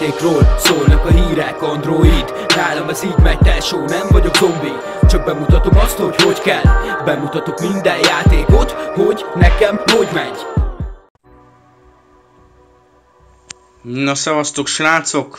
játékról Szólnak a hírek, android Nálam ez így megy, tesó, nem vagyok zombi Csak bemutatom azt, hogy hogy kell Bemutatok minden játékot, hogy nekem hogy megy Na szevasztok srácok!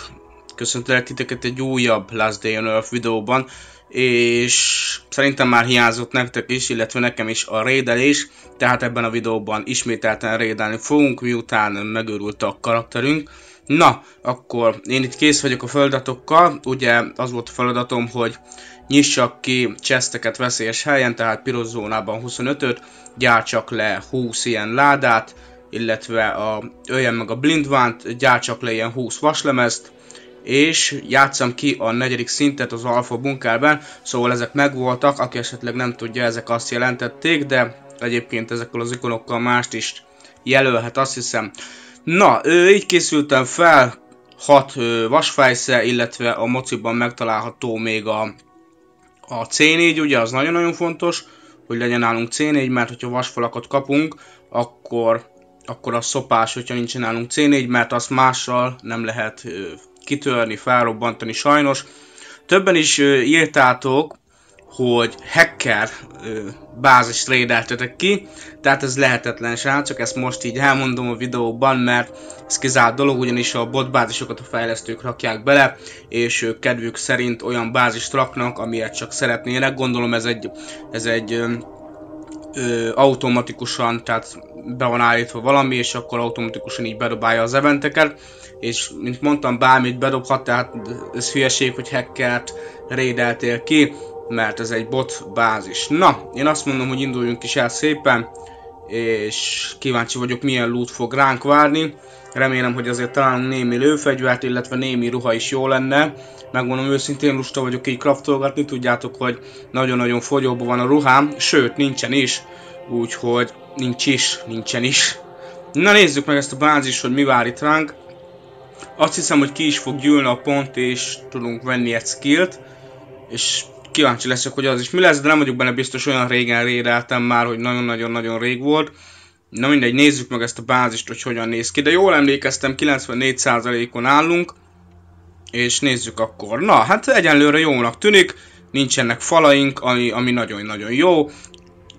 Köszöntelek titeket egy újabb Last Day on Earth videóban és szerintem már hiányzott nektek is, illetve nekem is a rédelés, tehát ebben a videóban ismételten rédelni fogunk, miután megőrült a karakterünk. Na, akkor én itt kész vagyok a feladatokkal, ugye az volt a feladatom, hogy nyissak ki chesteket veszélyes helyen, tehát piros zónában 25-öt, gyártsak le 20 ilyen ládát, illetve a, öljen meg a blindvánt, gyártsak le ilyen 20 vaslemezt, és játszam ki a negyedik szintet az alfa bunkerben, szóval ezek megvoltak, aki esetleg nem tudja, ezek azt jelentették, de egyébként ezekkel az ikonokkal mást is jelölhet, azt hiszem. Na, ő, így készültem fel, 6 vasfejsze, illetve a mociban megtalálható még a, a C4, ugye az nagyon-nagyon fontos, hogy legyen nálunk C4, mert hogyha vasfalakat kapunk, akkor, akkor a szopás, hogyha nincsen nálunk C4, mert azt mással nem lehet kitörni, felrobbantani sajnos. Többen is írtátok, hogy hacker bázis rédeltetek ki, tehát ez lehetetlen srácok, ezt most így elmondom a videóban, mert ez kizárt dolog, ugyanis a bot bázisokat a fejlesztők rakják bele, és ők kedvük szerint olyan bázist raknak, amilyet csak szeretnének, gondolom ez egy, ez egy ö, ö, automatikusan, tehát be van állítva valami, és akkor automatikusan így bedobálja az eventeket, és mint mondtam, bármit bedobhat, tehát ez hülyeség, hogy hackert rédeltél ki, mert ez egy bot bázis. Na, én azt mondom, hogy induljunk is el szépen, és kíváncsi vagyok, milyen loot fog ránk várni. Remélem, hogy azért találunk némi lőfegyvert, illetve némi ruha is jó lenne. Megmondom őszintén, lusta vagyok így kraftolgatni, tudjátok, hogy nagyon-nagyon fogyóban van a ruhám, sőt, nincsen is, úgyhogy nincs is, nincsen is. Na nézzük meg ezt a bázis, hogy mi vár itt ránk. Azt hiszem, hogy ki is fog gyűlni a pont, és tudunk venni egy skillt, és kíváncsi leszek, hogy az is mi lesz, de nem vagyok benne biztos, olyan régen rédeltem már, hogy nagyon-nagyon-nagyon rég volt. Na mindegy, nézzük meg ezt a bázist, hogy hogyan néz ki, de jól emlékeztem, 94%-on állunk, és nézzük akkor. Na, hát egyenlőre jónak tűnik, nincsenek falaink, ami, ami nagyon-nagyon jó.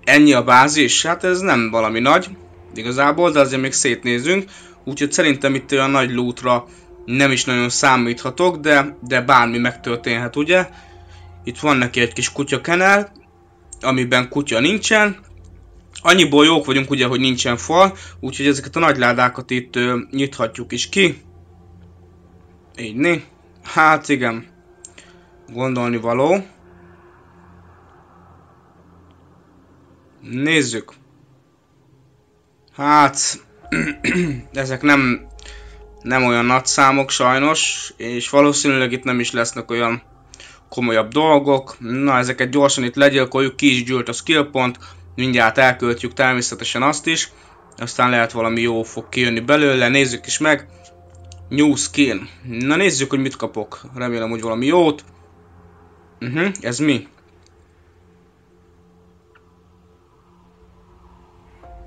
Ennyi a bázis, hát ez nem valami nagy, igazából, de azért még szétnézünk. Úgyhogy szerintem itt olyan nagy lootra nem is nagyon számíthatok, de, de bármi megtörténhet, ugye? Itt van neki egy kis kutyakenel, amiben kutya nincsen. Annyiból jók vagyunk ugye, hogy nincsen fal, úgyhogy ezeket a nagy ládákat itt ö, nyithatjuk is ki. Így né. Hát igen. Gondolni való. Nézzük. Hát, ezek nem, nem olyan nagy számok sajnos, és valószínűleg itt nem is lesznek olyan komolyabb dolgok. Na, ezeket gyorsan itt legyilkoljuk, ki is gyűlt a skill pont, mindjárt elköltjük természetesen azt is, aztán lehet valami jó fog kijönni belőle, nézzük is meg. New skin. Na nézzük, hogy mit kapok. Remélem, hogy valami jót. Uh -huh, ez mi?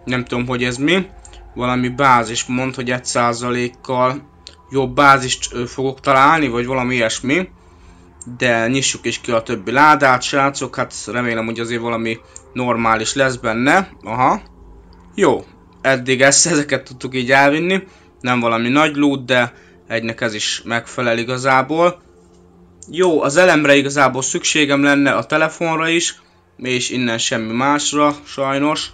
Nem tudom, hogy ez mi valami bázis, mond, hogy egy százalékkal jobb bázist fogok találni, vagy valami ilyesmi. De nyissuk is ki a többi ládát, srácok, hát remélem, hogy azért valami normális lesz benne. Aha. Jó, eddig ezt, ezeket tudtuk így elvinni. Nem valami nagy loot, de egynek ez is megfelel igazából. Jó, az elemre igazából szükségem lenne, a telefonra is, és innen semmi másra, sajnos.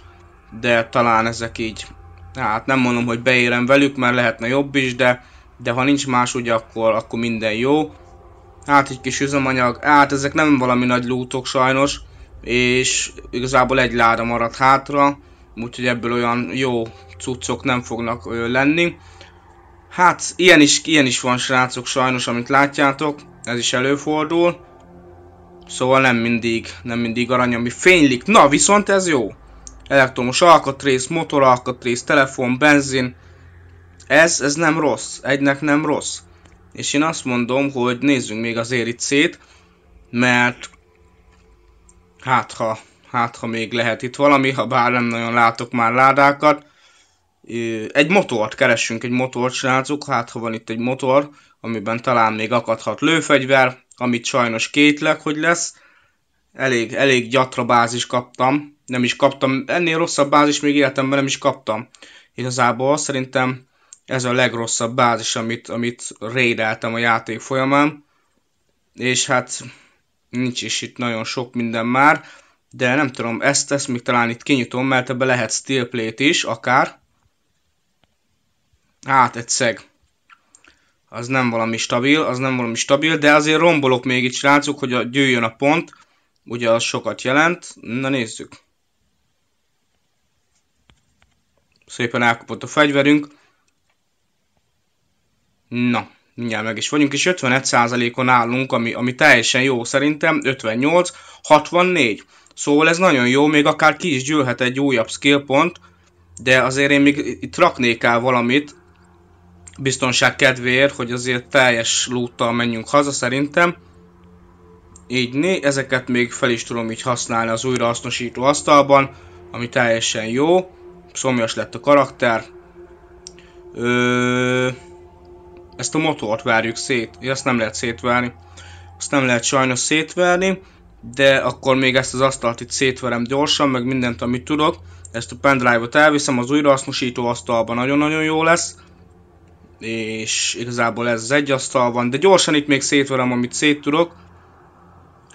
De talán ezek így Hát nem mondom, hogy beérem velük, mert lehetne jobb is, de, de ha nincs más, ugye akkor, akkor minden jó. Hát egy kis üzemanyag, hát ezek nem valami nagy lútok sajnos, és igazából egy láda maradt hátra, úgyhogy ebből olyan jó cuccok nem fognak ö, lenni. Hát ilyen is, ilyen is van srácok sajnos, amit látjátok, ez is előfordul. Szóval nem mindig, nem mindig arany, ami fénylik. Na, viszont ez jó elektromos alkatrész, motor alkatrész, telefon, benzin. Ez, ez nem rossz. Egynek nem rossz. És én azt mondom, hogy nézzünk még azért itt mert hát ha, hát ha még lehet itt valami, ha bár nem nagyon látok már ládákat. egy motort keressünk, egy motort, srácok, hát ha van itt egy motor, amiben talán még akadhat lőfegyver, amit sajnos kétlek, hogy lesz. Elég, elég gyatra bázis kaptam, nem is kaptam, ennél rosszabb bázis még életemben nem is kaptam. Igazából szerintem ez a legrosszabb bázis, amit, amit raideltem a játék folyamán. És hát nincs is itt nagyon sok minden már, de nem tudom, ezt, ezt még talán itt kinyitom, mert ebbe lehet steel plate is, akár. Hát, egy szeg. Az nem valami stabil, az nem valami stabil, de azért rombolok még itt, srácok, hogy a győjön a pont. Ugye az sokat jelent. Na nézzük. Szépen elkapott a fegyverünk. Na, mindjárt meg is vagyunk, és 51%-on állunk, ami, ami teljesen jó szerintem, 58, 64. Szóval ez nagyon jó, még akár ki is gyűlhet egy újabb skill pont, de azért én még itt raknék el valamit, biztonság kedvéért, hogy azért teljes lúttal menjünk haza szerintem. Így né, ezeket még fel is tudom így használni az újrahasznosító asztalban, ami teljesen jó. Szomjas lett a karakter. Ö... Ezt a motort várjuk szét. Ezt nem lehet szétverni. Azt nem lehet sajnos szétverni, de akkor még ezt az asztalt itt szétverem gyorsan, meg mindent, amit tudok. Ezt a pendrive-ot elviszem, az újrahasznosító asztalban nagyon-nagyon jó lesz és igazából ez az egy asztal van, de gyorsan itt még szétverem, amit szét tudok.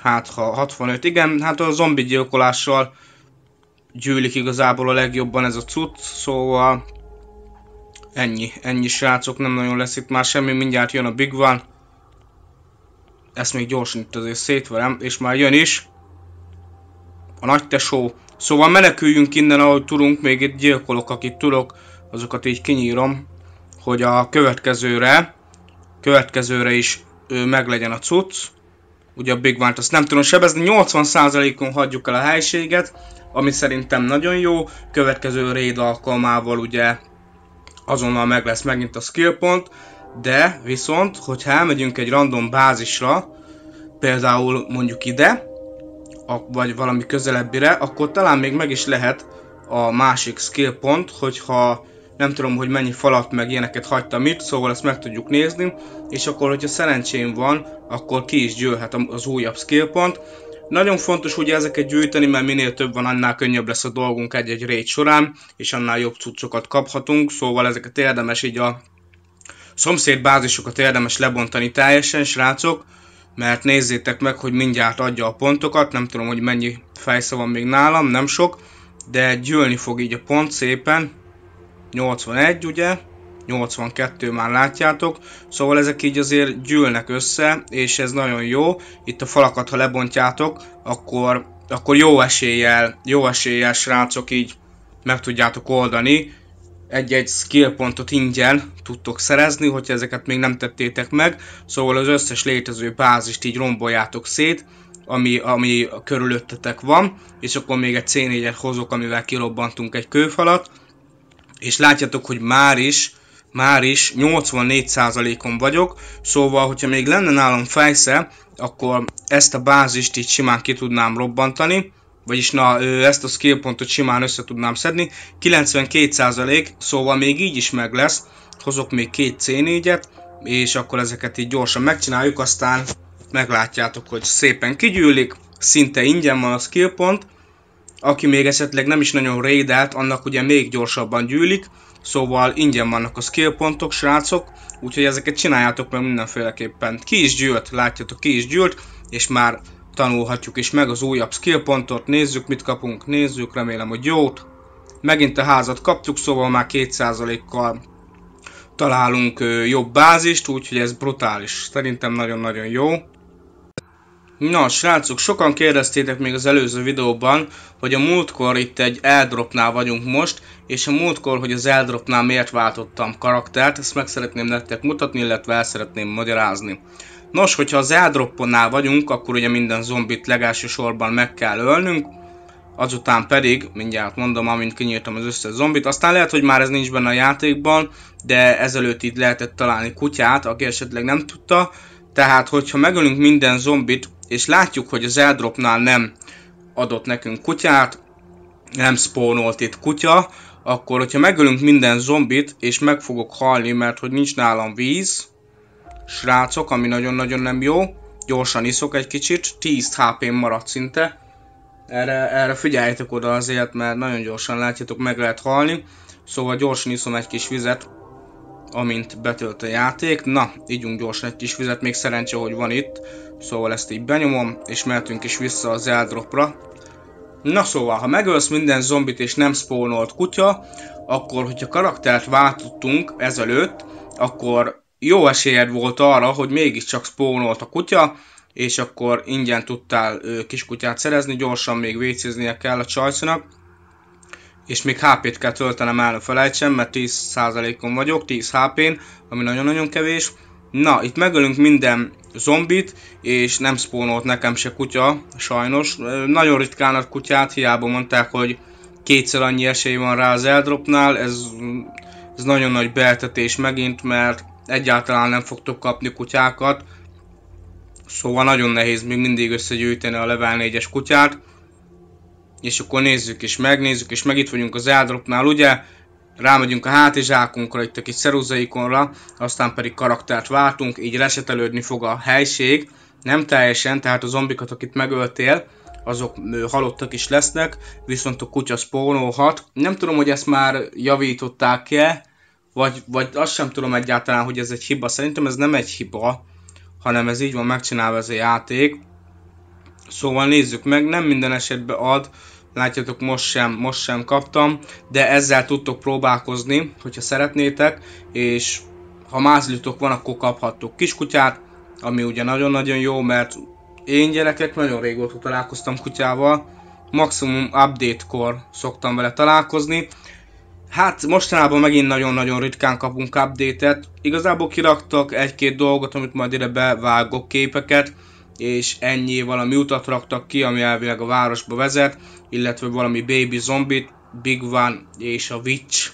Hát ha 65, igen, hát a zombi gyilkolással gyűlik igazából a legjobban ez a cucc, szóval ennyi, ennyi srácok, nem nagyon lesz itt már semmi, mindjárt jön a Big One. Ezt még gyorsan itt azért szétverem, és már jön is. A nagy tesó. Szóval meneküljünk innen, ahogy tudunk, még itt gyilkolok, akit tudok, azokat így kinyírom hogy a következőre, következőre is ő, meglegyen a cucc. Ugye a Big One-t azt nem tudom sebezni, 80%-on hagyjuk el a helységet, ami szerintem nagyon jó. Következő raid alkalmával ugye azonnal meg lesz megint a skill pont, de viszont, hogyha elmegyünk egy random bázisra, például mondjuk ide, vagy valami közelebbire, akkor talán még meg is lehet a másik skill pont, hogyha nem tudom, hogy mennyi falat meg ilyeneket hagytam itt, szóval ezt meg tudjuk nézni, és akkor, hogyha szerencsém van, akkor ki is gyűlhet az újabb skill pont. Nagyon fontos ugye ezeket gyűjteni, mert minél több van, annál könnyebb lesz a dolgunk egy-egy raid során, és annál jobb cuccokat kaphatunk, szóval ezeket érdemes így a szomszéd bázisokat érdemes lebontani teljesen, srácok, mert nézzétek meg, hogy mindjárt adja a pontokat, nem tudom, hogy mennyi fejsze van még nálam, nem sok, de gyűlni fog így a pont szépen, 81 ugye, 82 már látjátok, szóval ezek így azért gyűlnek össze, és ez nagyon jó. Itt a falakat, ha lebontjátok, akkor, akkor jó eséllyel, jó eséllyel srácok így meg tudjátok oldani. Egy-egy skill pontot ingyen tudtok szerezni, hogyha ezeket még nem tettétek meg, szóval az összes létező bázist így romboljátok szét, ami, ami körülöttetek van, és akkor még egy C4-et hozok, amivel kirobbantunk egy kőfalat, és látjátok, hogy már is, már is 84%-on vagyok, szóval, hogyha még lenne nálam fejsze, akkor ezt a bázist így simán ki tudnám robbantani, vagyis na, ezt a skill pontot simán össze tudnám szedni. 92% szóval még így is meg lesz, hozok még két C4-et, és akkor ezeket így gyorsan megcsináljuk, aztán meglátjátok, hogy szépen kigyűlik, szinte ingyen van a skill pont, aki még esetleg nem is nagyon raidelt, annak ugye még gyorsabban gyűlik, szóval ingyen vannak a skill pontok, srácok, úgyhogy ezeket csináljátok meg mindenféleképpen. Ki is gyűlt, látjátok, ki is gyűlt, és már tanulhatjuk is meg az újabb skill pontot, nézzük mit kapunk, nézzük, remélem, hogy jót. Megint a házat kaptuk, szóval már 2%-kal találunk jobb bázist, úgyhogy ez brutális. Szerintem nagyon-nagyon jó. Na, srácok, sokan kérdeztétek még az előző videóban, hogy a múltkor itt egy eldropnál vagyunk most, és a múltkor, hogy az eldropnál miért váltottam karaktert, ezt meg szeretném nektek mutatni, illetve el szeretném magyarázni. Nos, hogyha az eldropponnál vagyunk, akkor ugye minden zombit legelső sorban meg kell ölnünk, azután pedig, mindjárt mondom, amint kinyírtam az összes zombit, aztán lehet, hogy már ez nincs benne a játékban, de ezelőtt itt lehetett találni kutyát, aki esetleg nem tudta, tehát, hogyha megölünk minden zombit, és látjuk, hogy az airdropnál nem adott nekünk kutyát, nem spawnolt itt kutya, akkor hogyha megölünk minden zombit, és meg fogok halni, mert hogy nincs nálam víz, srácok, ami nagyon-nagyon nem jó, gyorsan iszok egy kicsit, 10 hp maradt szinte, erre, erre figyeljetek oda azért, mert nagyon gyorsan látjátok, meg lehet halni, szóval gyorsan iszom egy kis vizet, amint betölt a játék. Na, ígyunk gyorsan egy kis vizet, még szerencse, hogy van itt, szóval ezt így benyomom, és mehetünk is vissza az eldropra. Na szóval, ha megölsz minden zombit és nem spawnolt kutya, akkor hogyha karaktert váltottunk ezelőtt, akkor jó esélyed volt arra, hogy mégiscsak spawnolt a kutya, és akkor ingyen tudtál ö, kiskutyát szerezni, gyorsan még vécéznie kell a csajszonak, és még HP-t kell töltenem el, felejtsem, mert 10%-on vagyok, 10 HP-n, ami nagyon-nagyon kevés. Na, itt megölünk minden zombit, és nem spawnolt nekem se kutya, sajnos. Nagyon ritkán a kutyát, hiába mondták, hogy kétszer annyi esély van rá az eldropnál, ez, ez nagyon nagy beltetés megint, mert egyáltalán nem fogtok kapni kutyákat, szóval nagyon nehéz még mindig összegyűjteni a level 4-es kutyát, és akkor nézzük és megnézzük, és meg itt vagyunk az eldropnál, ugye, rámegyünk a hátizsákunkra, itt a kis ceruzaikonra, aztán pedig karaktert váltunk, így resetelődni fog a helység, nem teljesen, tehát a zombikat, akit megöltél, azok halottak is lesznek, viszont a kutya spónolhat. Nem tudom, hogy ezt már javították-e, vagy, vagy azt sem tudom egyáltalán, hogy ez egy hiba. Szerintem ez nem egy hiba, hanem ez így van megcsinálva ez a játék. Szóval nézzük meg, nem minden esetben ad, látjátok most sem, most sem kaptam, de ezzel tudtok próbálkozni, hogyha szeretnétek, és ha mázlitok van, akkor kaphattok kiskutyát, ami ugye nagyon-nagyon jó, mert én gyerekek nagyon régóta találkoztam kutyával, maximum update-kor szoktam vele találkozni, Hát mostanában megint nagyon-nagyon ritkán kapunk update-et. Igazából kiraktak egy-két dolgot, amit majd ide bevágok képeket, és ennyi valami utat raktak ki, ami elvileg a városba vezet, illetve valami Baby Zombie, Big One és a Witch.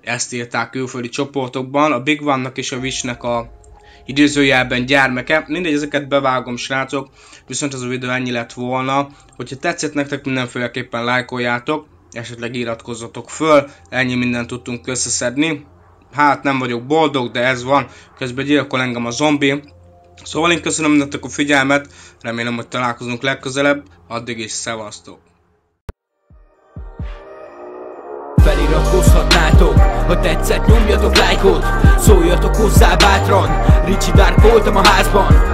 Ezt írták külföldi csoportokban. A Big One-nak és a Witch-nek a idézőjelben gyermeke. Mindegy, ezeket bevágom, srácok, viszont ez a videó ennyi lett volna. Hogyha tetszett nektek, mindenféleképpen lájkoljátok, esetleg iratkozzatok föl, ennyi mindent tudtunk összeszedni. Hát nem vagyok boldog, de ez van, közben gyilkol engem a zombi. Szóval én köszönöm nektek a figyelmet, remélem, hogy találkozunk legközelebb, addig is szevasztok! Feliratkozhatnátok, ha tetszett nyomjatok lájkot Szóljatok hozzá bátran. Ricsi Dark voltam a házban